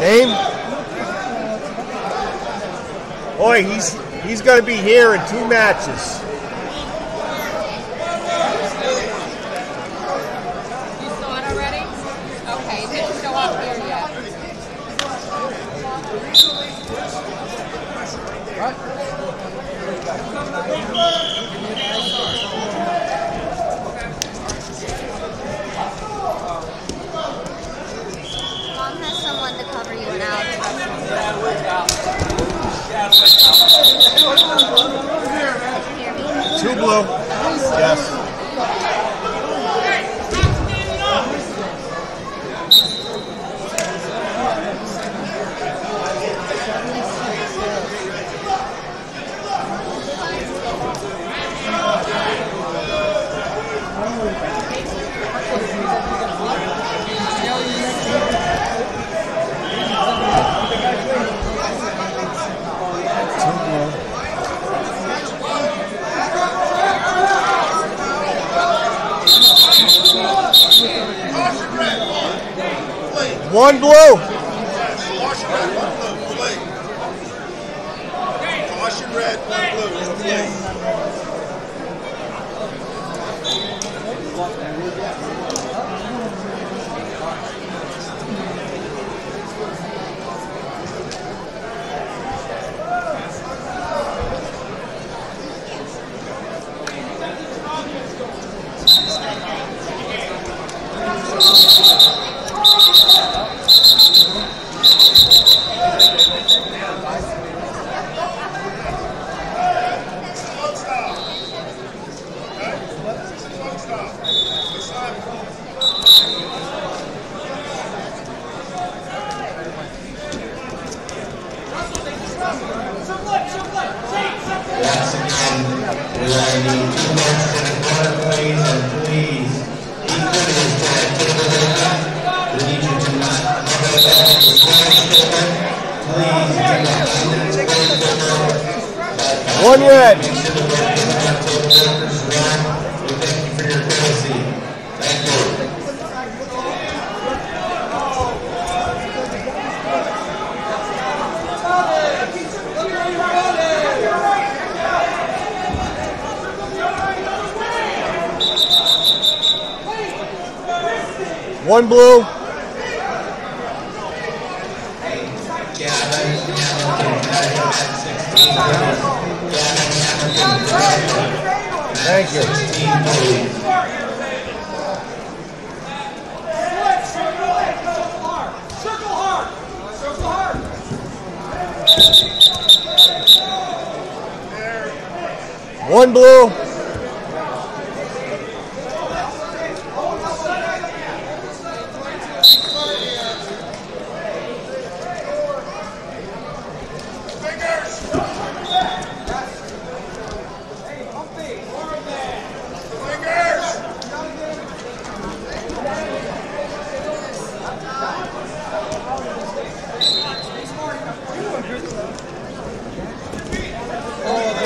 Name? Boy, he's he's going to be here in two matches. You saw it already? Okay, it didn't show up here yet. Mom has someone to cover you and Alex. Two blue. Yes. One blue. Caution red, one blue, one play. Slow stop. Once again, we are need two minutes in the please, and the corner. One red. Thank you. One blue.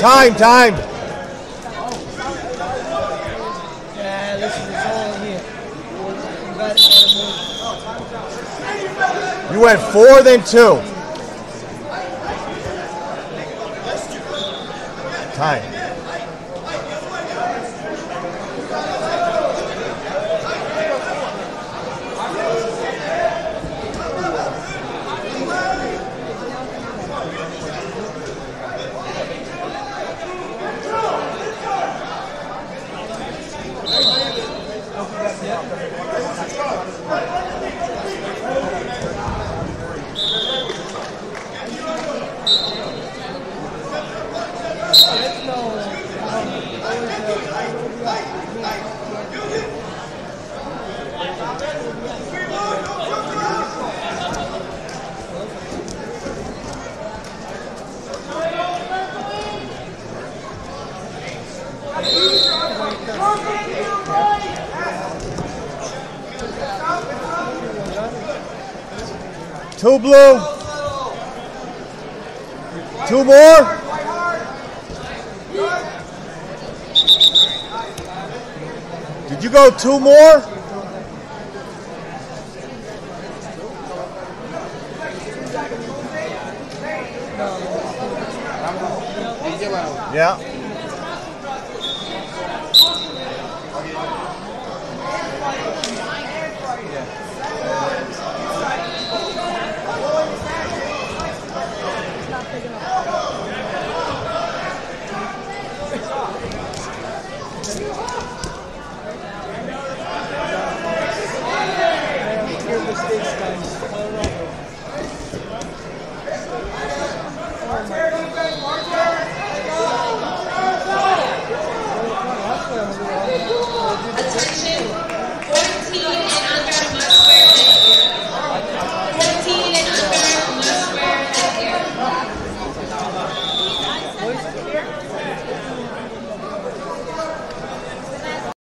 Time, time. You went four, then two. Time. Two blue. Two more. Did you go two more? Yeah.